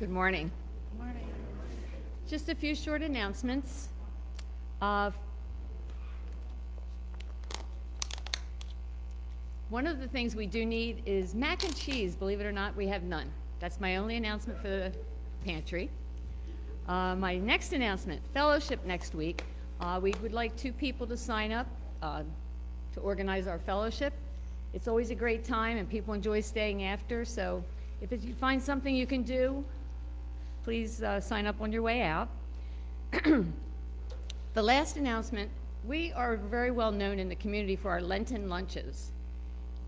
Good morning. Good Morning. Just a few short announcements. Uh, One of the things we do need is mac and cheese. Believe it or not, we have none. That's my only announcement for the pantry. Uh, My next announcement, fellowship next week. Uh, We would like two people to sign up uh, to organize our fellowship. It's always a great time, and people enjoy staying after, so if you find something you can do, please uh, sign up on your way out. The last announcement, we are very well known in the community for our Lenten lunches.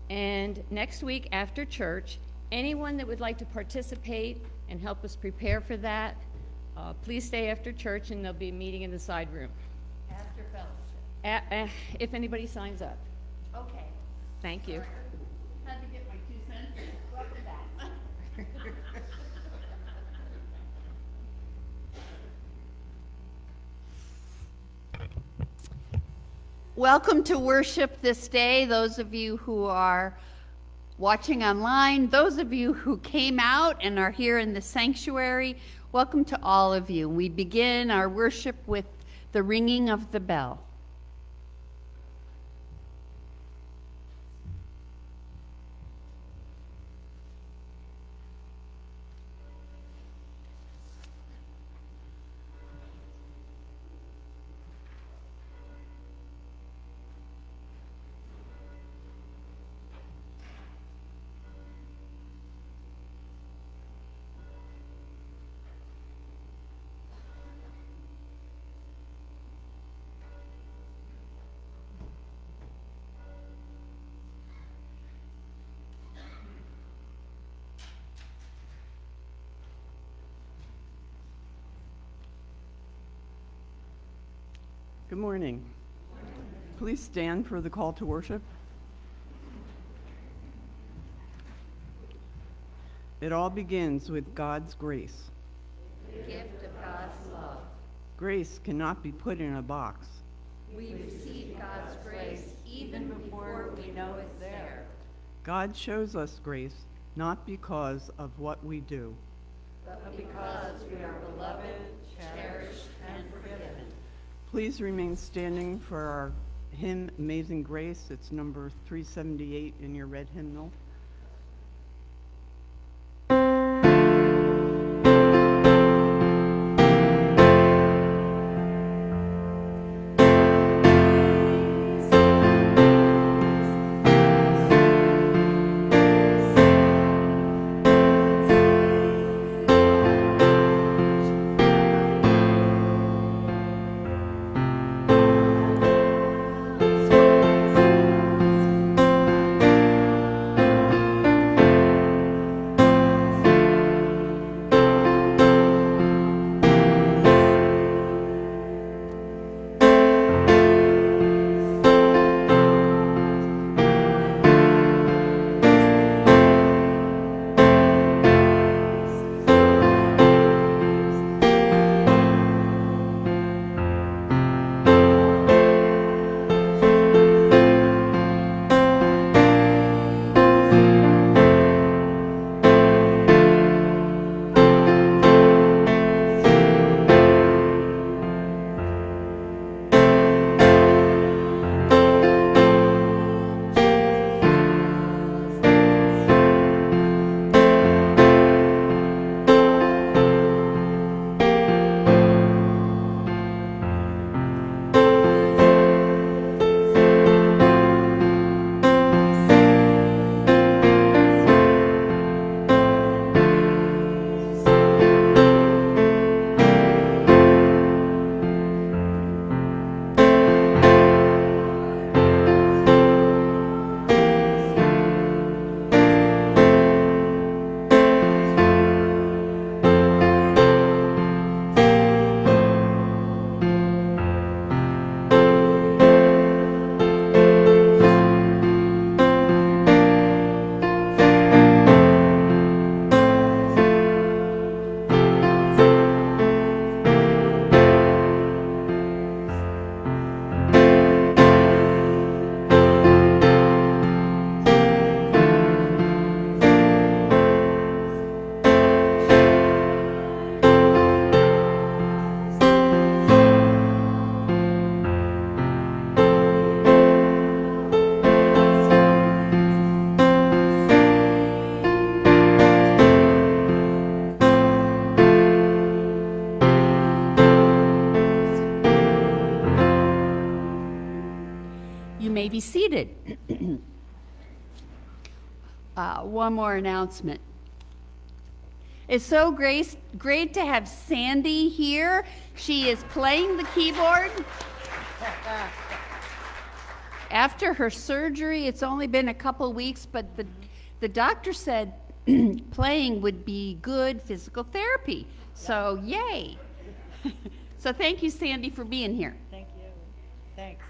And next week after church, anyone that would like to participate and help us prepare for that, uh, please stay after church and there'll be a meeting in the side room. After fellowship. A- uh, If anybody signs up. Okay. Thank you. Had to get my two cents in. Up to that. Welcome to worship this day, those of you who are watching online, those of you who came out and are here in the sanctuary. Welcome to all of you. We begin our worship with the ringing of the bell. Morning. Please stand for the call to worship. It all begins with God's grace. The gift of God's love. Grace cannot be put in a box. We receive God's grace even before we know it's there, God shows us grace not because of what we do. but because we are beloved, cherished. Please remain standing for our hymn Amazing Grace. It's number 378 in your red hymnal. Be seated. uh, one more announcement. It's so great, great to have Sandy here. She is playing the keyboard. After her surgery, it's only been a couple weeks, but the, the doctor said playing would be good physical therapy. So, yay. so, thank you, Sandy, for being here. Thank you. Thanks.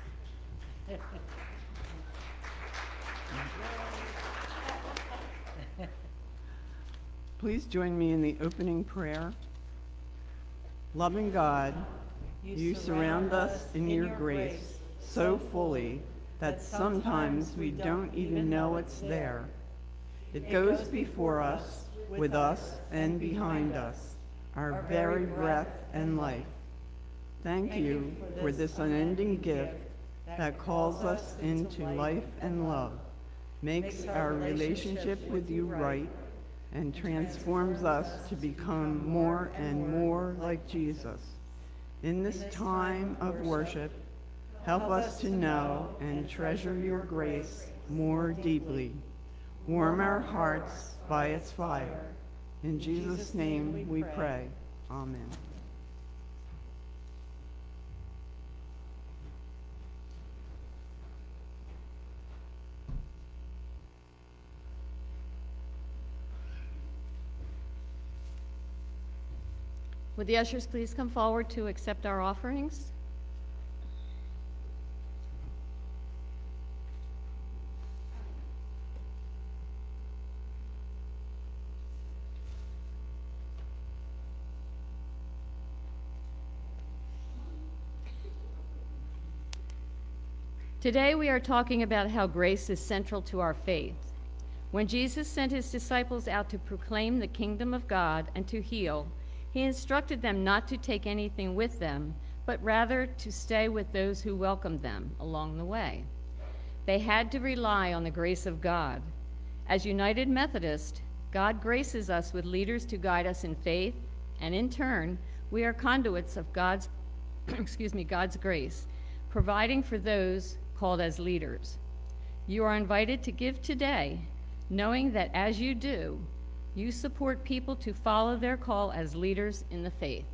Please join me in the opening prayer. Loving God, you surround us in your grace so fully that sometimes we don't even know it's there. It goes before us, with us, and behind us, our very breath and life. Thank you for this unending gift that calls us into life and love, makes our relationship with you right, and transforms us to become more and more like Jesus. In this time of worship, help us to know and treasure your grace more deeply. Warm our hearts by its fire. In Jesus' name we pray. Amen. Would the ushers please come forward to accept our offerings? Today we are talking about how grace is central to our faith. When Jesus sent his disciples out to proclaim the kingdom of God and to heal, he instructed them not to take anything with them, but rather to stay with those who welcomed them along the way. They had to rely on the grace of God. As United Methodist, God graces us with leaders to guide us in faith, and in turn, we are conduits of God's excuse me, God's grace, providing for those called as leaders. You are invited to give today, knowing that as you do, you support people to follow their call as leaders in the faith.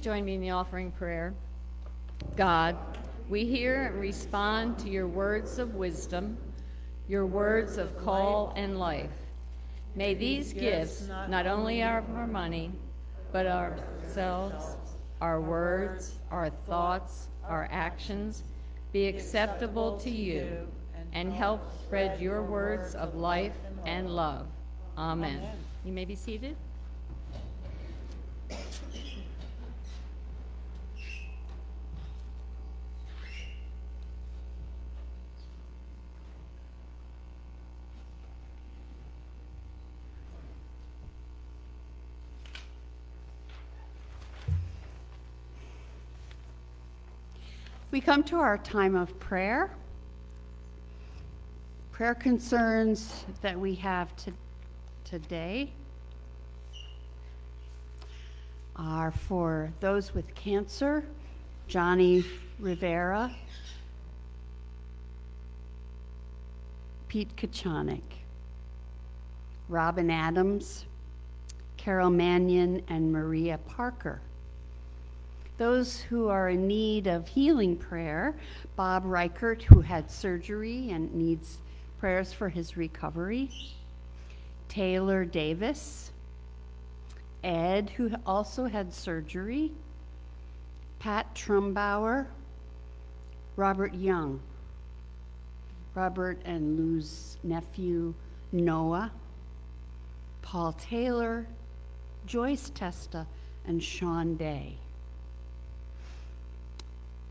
Join me in the offering prayer. God, we hear and respond to your words of wisdom, your words of call and life. May these gifts, not only our, money, but ourselves, our words, our thoughts, our actions, be acceptable to you and help spread your words of life and love. Amen. You may be seated. We come to our time of prayer. Prayer concerns that we have to, today are for those with cancer, Johnny Rivera, Pete Kachanik, Robin Adams, Carol Mannion, and Maria Parker. Those who are in need of healing prayer, Bob Reichert, who had surgery and needs prayers for his recovery, Taylor Davis, Ed, who also had surgery, Pat Trumbauer, Robert Young, Robert and Lou's nephew, Noah, Paul Taylor, Joyce Testa, and Sean Day.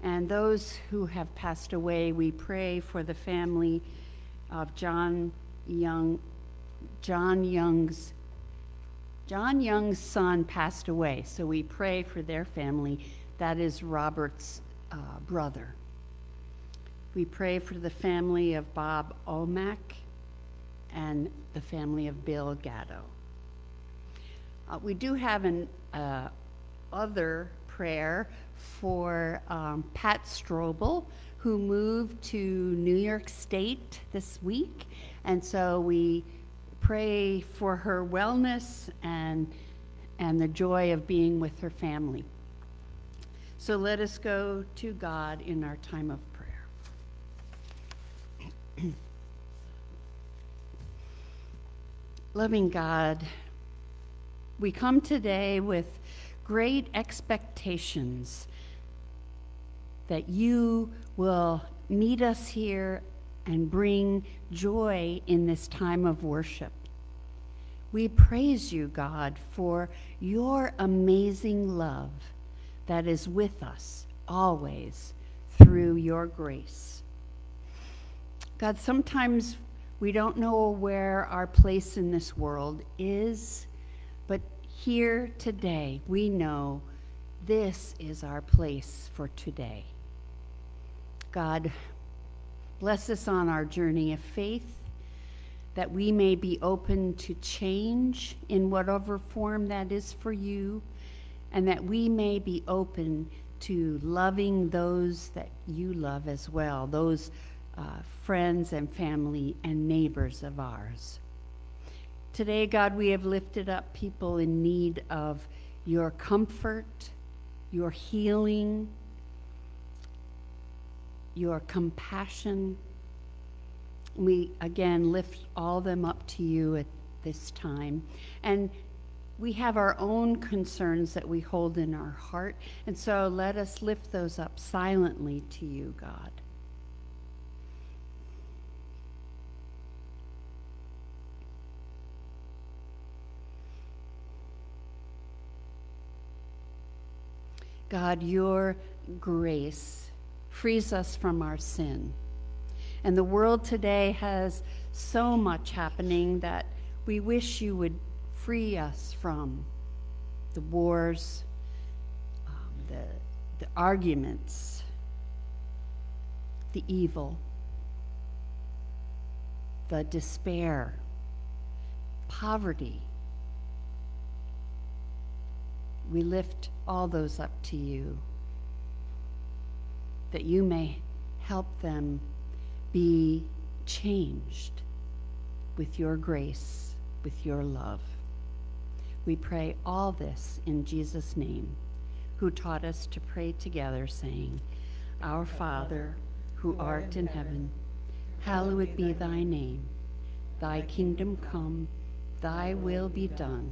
And those who have passed away, we pray for the family of John Young, John Young's John Young's son passed away, so we pray for their family. That is Robert's uh, brother. We pray for the family of Bob Omak and the family of Bill Gatto. Uh, we do have an uh, other prayer for um, Pat Strobel, who moved to New York State this week, and so we pray for her wellness and, and the joy of being with her family. So let us go to God in our time of prayer. Loving God, we come today with great expectations that you will meet us here and bring joy in this time of worship. We praise you, God, for your amazing love that is with us always through your grace. God, sometimes we don't know where our place in this world is, here today we know this is our place for today. God, bless us on our journey of faith that we may be open to change in whatever form that is for you, and that we may be open to loving those that you love as well, those uh, friends and family and neighbors of ours. Today, God, we have lifted up people in need of your comfort, your healing, your compassion, we again lift all them up to you at this time. And we have our own concerns that we hold in our heart. And so let us lift those up silently to you, God. God, your grace frees us from our sin. And the world today has so much happening that we wish you would free us from the wars, um, the, the arguments, the evil, the despair, poverty. We lift all those up to you that you may help them be changed with your grace, with your love. We pray all this in Jesus' name, who taught us to pray together, saying, Our Father, who art in heaven, hallowed be thy name. Thy kingdom come, thy will be done,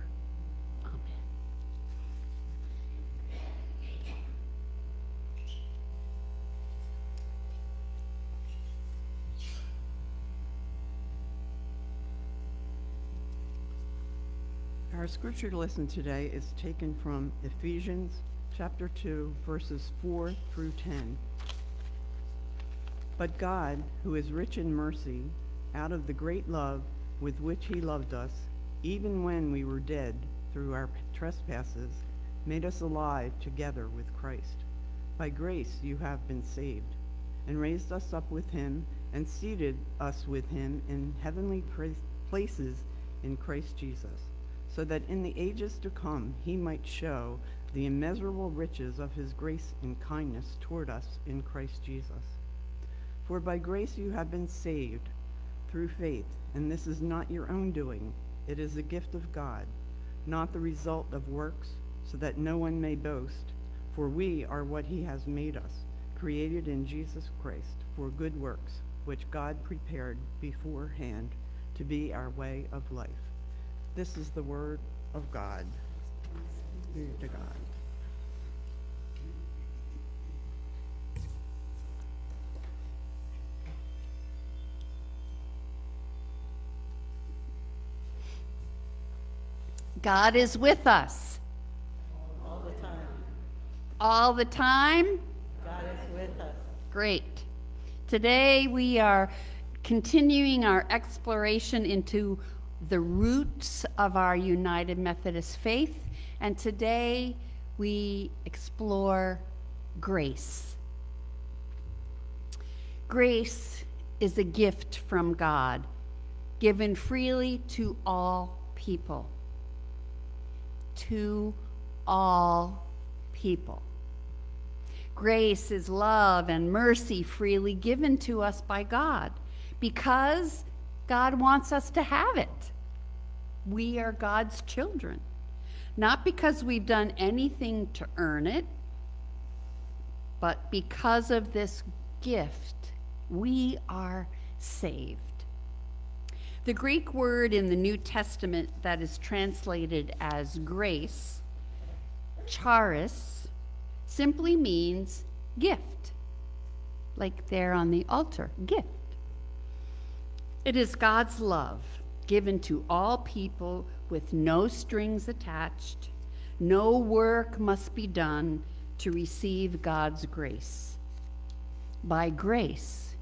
Our scripture lesson today is taken from Ephesians chapter 2, verses 4 through 10. But God, who is rich in mercy, out of the great love with which he loved us, even when we were dead through our trespasses, made us alive together with Christ. By grace you have been saved, and raised us up with him, and seated us with him in heavenly places in Christ Jesus, so that in the ages to come he might show the immeasurable riches of his grace and kindness toward us in Christ Jesus. For by grace you have been saved through faith, and this is not your own doing. It is a gift of God, not the result of works, so that no one may boast. For we are what he has made us, created in Jesus Christ for good works, which God prepared beforehand to be our way of life. This is the word of God. Be to God. God is with us. All the time. All the time? God is with us. Great. Today we are continuing our exploration into the roots of our United Methodist faith, and today we explore grace. Grace is a gift from God, given freely to all people to all people. Grace is love and mercy freely given to us by God because God wants us to have it. We are God's children, not because we've done anything to earn it, but because of this gift, we are saved. The Greek word in the New Testament that is translated as grace, charis, simply means gift, like there on the altar, gift. It is God's love given to all people with no strings attached. No work must be done to receive God's grace. By grace,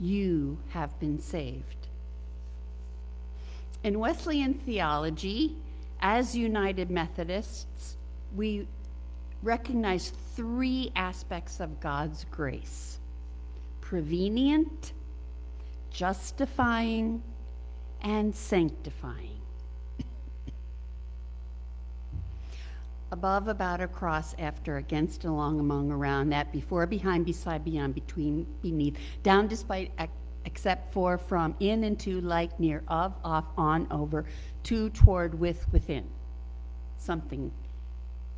you have been saved. In Wesleyan theology, as United Methodists, we recognize three aspects of God's grace prevenient, justifying, and sanctifying. Above, about, across, after, against, along, among, around, that, before, behind, beside, beyond, between, beneath, down, despite, except for, from, in, and to, like, near, of, off, on, over, to, toward, with, within. Something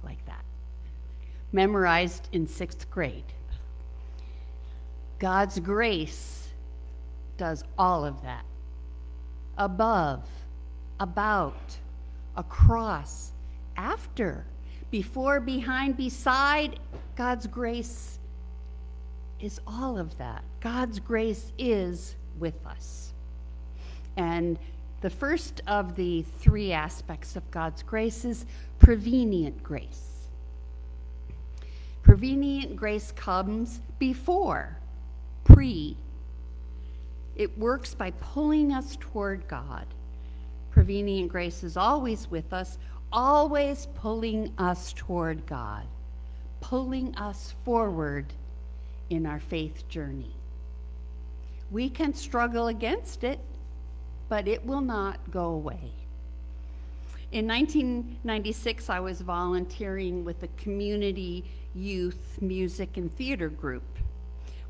like that. Memorized in sixth grade. God's grace does all of that. Above, about, across, after, before, behind, beside, God's grace is all of that. God's grace is with us. And the first of the three aspects of God's grace is prevenient grace. Prevenient grace comes before, pre. It works by pulling us toward God. Prevenient grace is always with us, always pulling us toward God, pulling us forward in our faith journey. We can struggle against it, but it will not go away. In 1996, I was volunteering with a community youth music and theater group.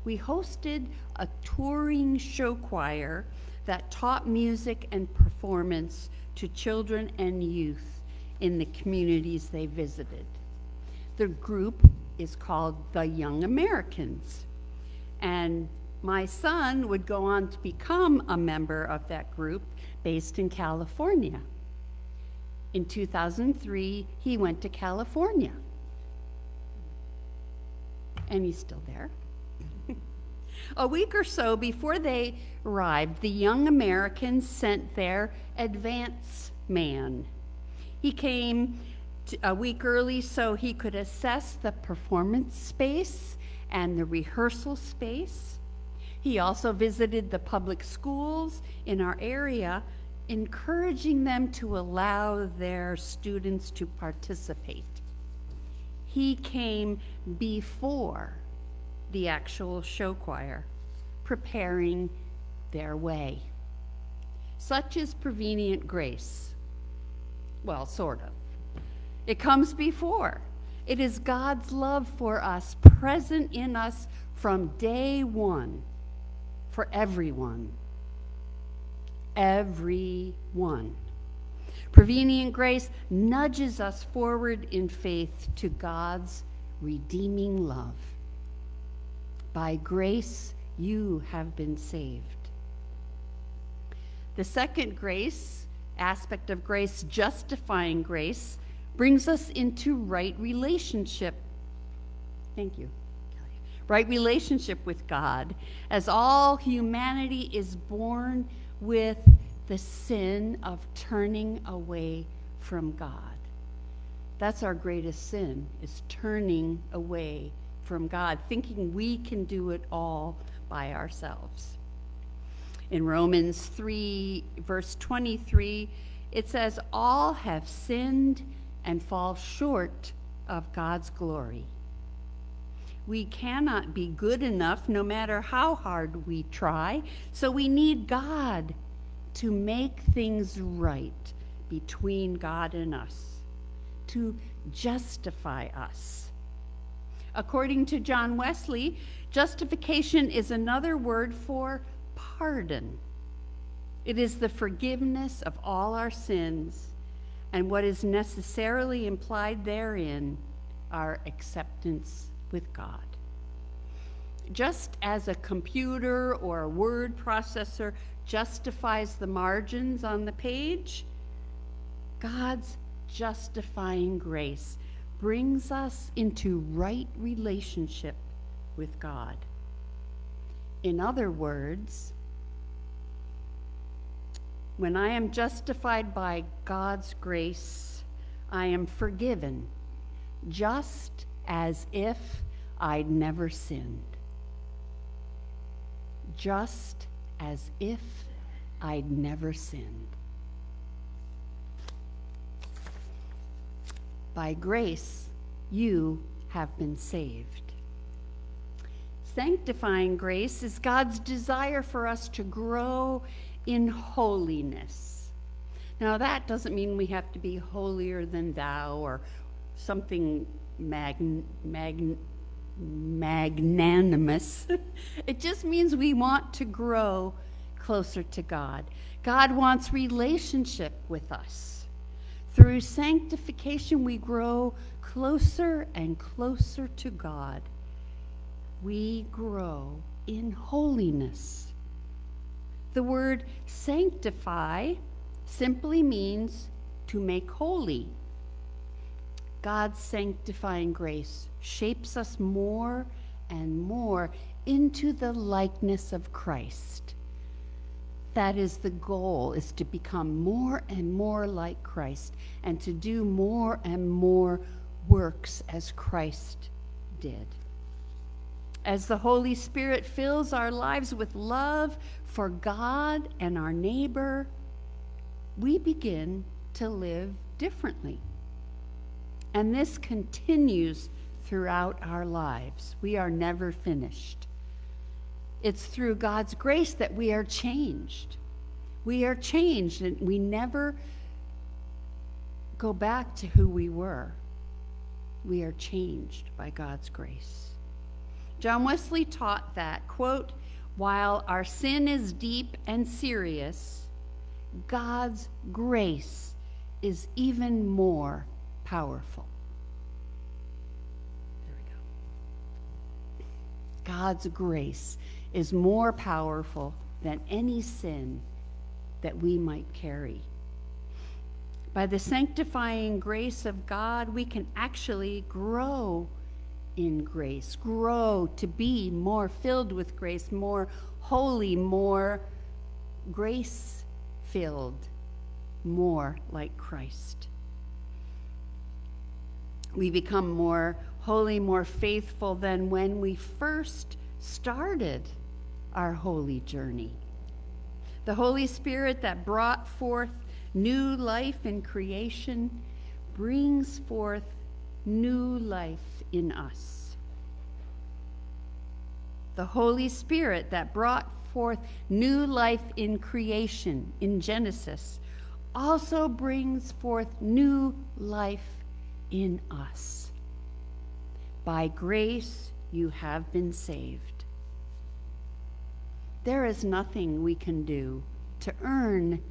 We hosted a touring show choir that taught music and performance to children and youth in the communities they visited. The group is called the Young Americans. And my son would go on to become a member of that group based in California. In 2003, he went to California. And he's still there. A week or so before they arrived, the young Americans sent their advance man. He came a week early so he could assess the performance space and the rehearsal space. He also visited the public schools in our area, encouraging them to allow their students to participate. He came before the actual show choir, preparing their way. Such is prevenient grace. Well, sort of. It comes before. It is God's love for us, present in us from day one, for everyone. Everyone. Prevenient grace nudges us forward in faith to God's redeeming love. By grace, you have been saved. The second grace, aspect of grace, justifying grace, brings us into right relationship. Thank you. Right relationship with God, as all humanity is born with the sin of turning away from God. That's our greatest sin, is turning away from God, thinking we can do it all by ourselves. In Romans 3, verse 23, it says, All have sinned and fall short of God's glory. We cannot be good enough no matter how hard we try, so we need God to make things right between God and us, to justify us. According to John Wesley, justification is another word for pardon. It is the forgiveness of all our sins, and what is necessarily implied therein, our acceptance with God. Just as a computer or a word processor justifies the margins on the page, God's justifying grace brings us into right relationship with God. In other words, when I am justified by God's grace, I am forgiven, just as if I'd never sinned. Just as if I'd never sinned. By grace, you have been saved. Sanctifying grace is God's desire for us to grow in holiness. Now, that doesn't mean we have to be holier than thou or something mag- mag- magnanimous. it just means we want to grow closer to God. God wants relationship with us. Through sanctification, we grow closer and closer to God. We grow in holiness. The word sanctify simply means to make holy. God's sanctifying grace shapes us more and more into the likeness of Christ. That is the goal is to become more and more like Christ and to do more and more works as Christ did. As the Holy Spirit fills our lives with love for God and our neighbor, we begin to live differently. And this continues throughout our lives. We are never finished. It's through God's grace that we are changed. We are changed, and we never go back to who we were. We are changed by God's grace. John Wesley taught that, quote, while our sin is deep and serious, God's grace is even more powerful. There we go. God's grace is more powerful than any sin that we might carry. By the sanctifying grace of God, we can actually grow in grace, grow to be more filled with grace, more holy, more grace filled, more like Christ. We become more holy, more faithful than when we first started our holy journey. The Holy Spirit that brought forth new life in creation brings forth new life in us. The Holy Spirit that brought forth new life in creation in Genesis also brings forth new life in us. By grace you have been saved. There is nothing we can do to earn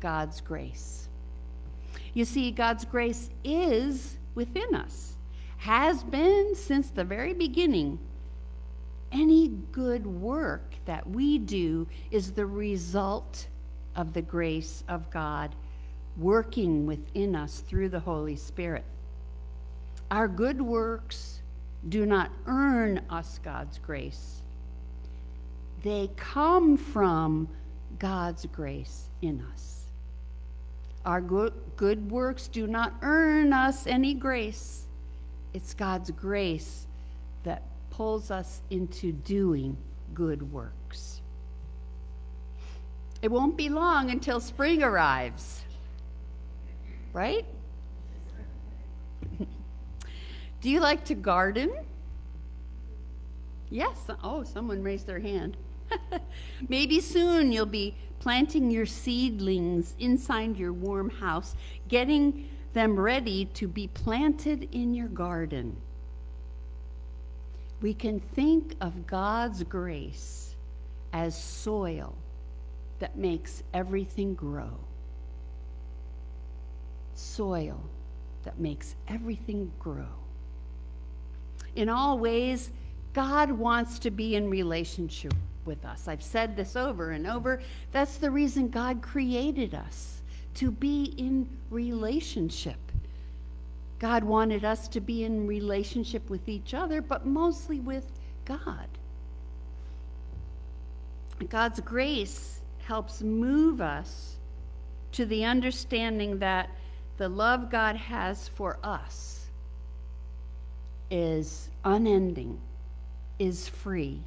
God's grace. You see, God's grace is within us, has been since the very beginning. Any good work that we do is the result of the grace of God working within us through the Holy Spirit. Our good works do not earn us God's grace, they come from God's grace in us. Our good, works do not earn us any grace. It's God's grace that pulls us into doing good works. It won't be long until spring arrives, right? Do you like to garden? Yes. Oh, someone raised their hand. Maybe soon you'll be planting your seedlings inside your warm house, getting them ready to be planted in your garden. We can think of God's grace as soil that makes everything grow. Soil that makes everything grow. In all ways, God wants to be in relationship with us. I've said this over and over. That's the reason God created us to be in relationship. God wanted us to be in relationship with each other, but mostly with God. God's grace helps move us to the understanding that the love God has for us is unending, is free.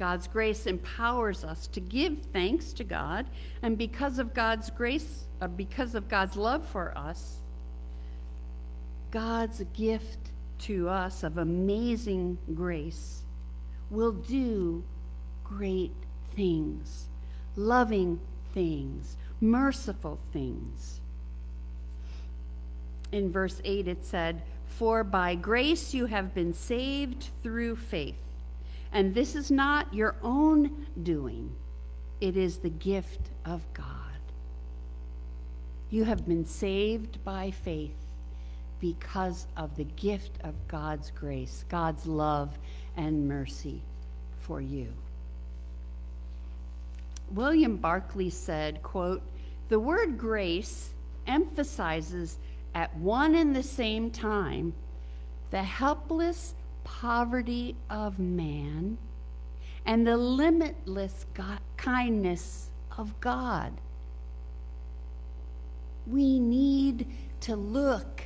God's grace empowers us to give thanks to God, and because of God's grace, uh, because of God's love for us, God's gift to us of amazing grace will do great things, loving things, merciful things. In verse 8, it said, For by grace you have been saved through faith. And this is not your own doing, it is the gift of God. You have been saved by faith because of the gift of God's grace, God's love and mercy for you. William Barclay said, quote, "The word grace emphasizes at one and the same time the helpless poverty of man and the limitless God, kindness of God. We need to look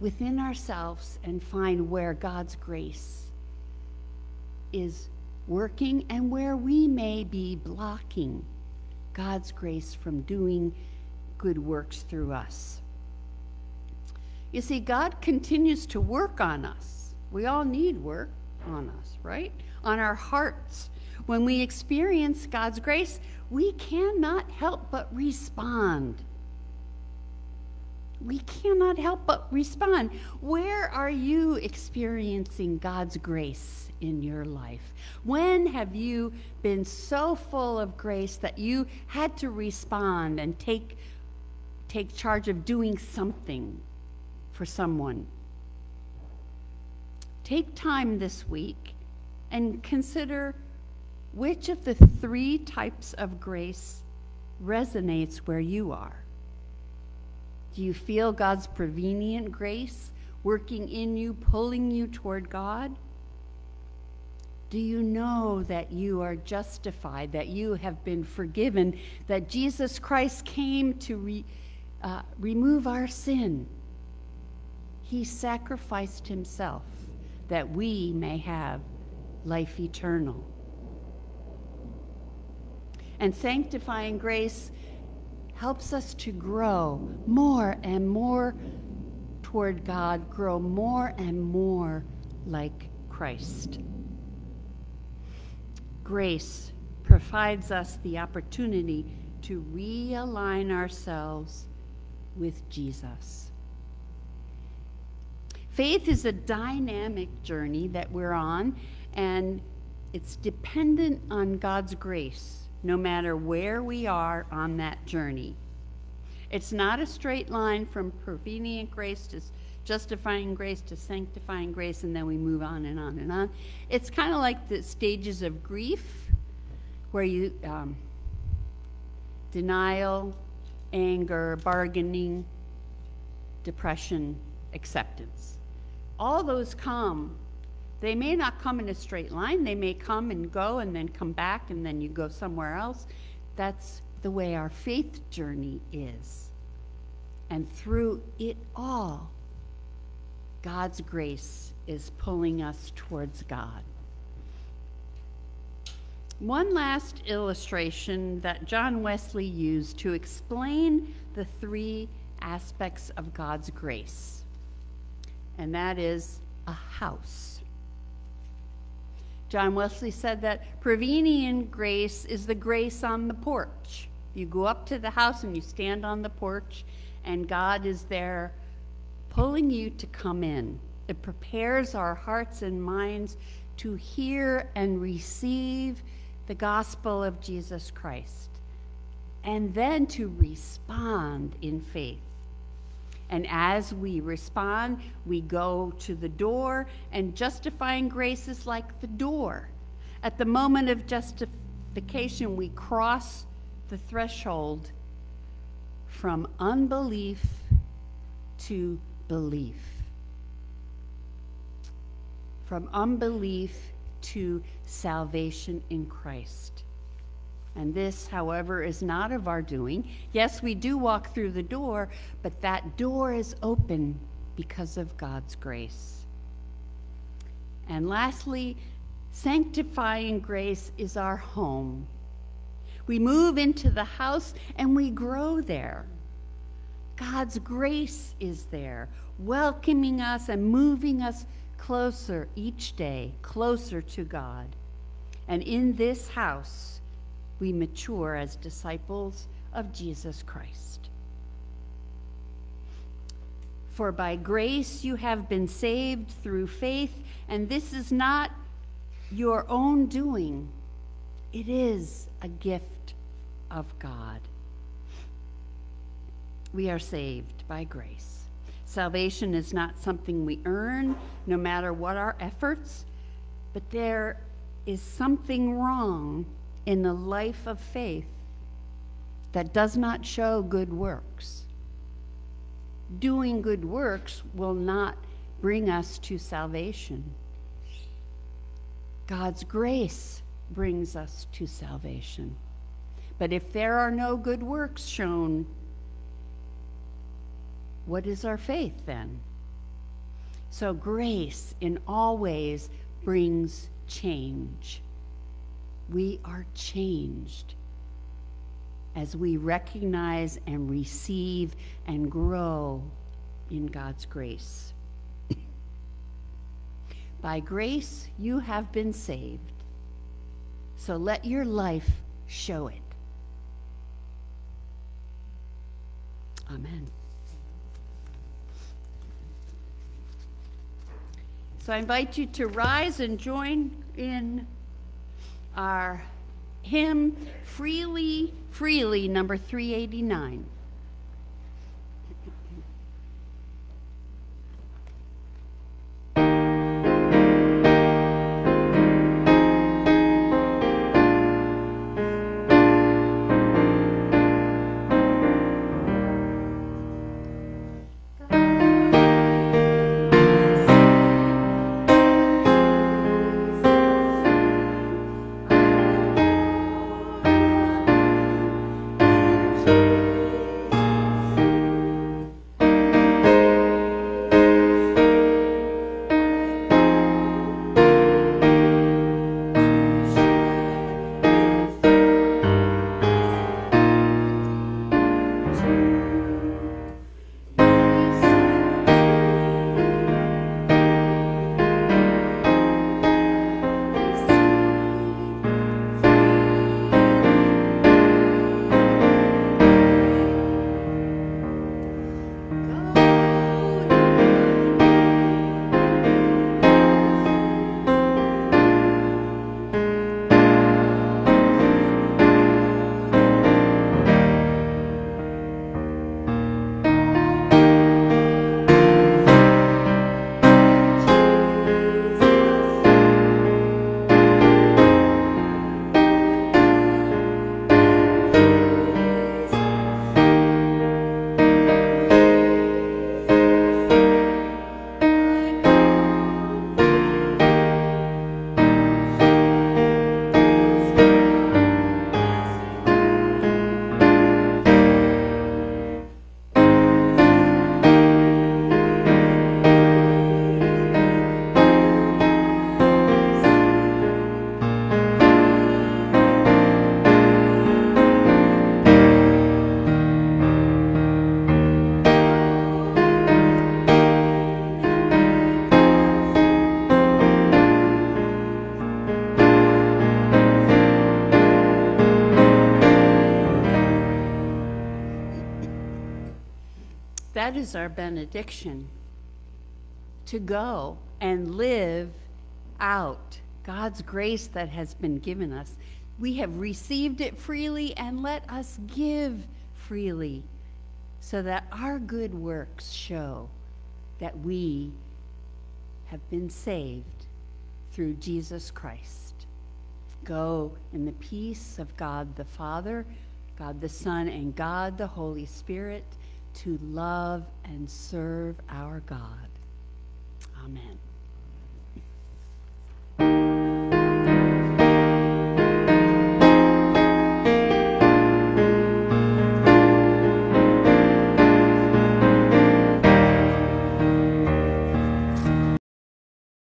within ourselves and find where God's grace is working and where we may be blocking God's grace from doing good works through us. You see, God continues to work on us. We all need work on us, right? On our hearts. When we experience God's grace, we cannot help but respond we cannot help but respond. Where are you experiencing God's grace in your life? When have you been so full of grace that you had to respond and take, take charge of doing something for someone? Take time this week and consider which of the three types of grace resonates where you are. Do you feel God's prevenient grace working in you, pulling you toward God? Do you know that you are justified, that you have been forgiven, that Jesus Christ came to re- uh, remove our sin. He sacrificed himself that we may have life eternal. And sanctifying grace helps us to grow more and more toward God, grow more and more like Christ. Grace provides us the opportunity to realign ourselves with Jesus. Faith is a dynamic journey that we're on, and it's dependent on God's grace, no matter where we are on that journey. It's not a straight line from prevenient grace to justifying grace to sanctifying grace, and then we move on and on and on. It's kind of like the stages of grief, where you um, denial, anger, bargaining, depression, acceptance. All those come. They may not come in a straight line. They may come and go and then come back and then you go somewhere else. That's the way our faith journey is. And through it all, God's grace is pulling us towards God. One last illustration that John Wesley used to explain the three aspects of God's grace, and that is a house. John Wesley said that prevenient grace is the grace on the porch. You go up to the house and you stand on the porch, and God is there pulling you to come in. It prepares our hearts and minds to hear and receive the gospel of Jesus Christ, and then to respond in faith. And as we respond, we go to the door, and justifying grace is like the door. At the moment of justification, we cross the threshold from unbelief to belief. From unbelief to salvation in Christ. And this, however, is not of our doing. Yes, we do walk through the door, but that door is open because of God's grace. And lastly, sanctifying grace is our home. We move into the house and we grow there. God's grace is there, welcoming us and moving us closer each day, closer to God. And in this house, we mature as disciples of Jesus Christ. For by grace you have been saved through faith, and this is not your own doing, it is a gift of God. We are saved by grace. Salvation is not something we earn, no matter what our efforts, but there is something wrong in the life of faith that does not show good works. Doing good works will not bring us to salvation. God's grace brings us to salvation. But if there are no good works shown, what is our faith then? So, grace in all ways brings change. We are changed as we recognize and receive and grow in God's grace. By grace, you have been saved. So let your life show it. Amen. So I invite you to rise and join in our hymn, Freely, Freely, number 389. That is our benediction to go and live out God's grace that has been given us. We have received it freely, and let us give freely so that our good works show that we have been saved through Jesus Christ. Go in the peace of God the Father, God the Son, and God the Holy Spirit to love and serve our God. Amen.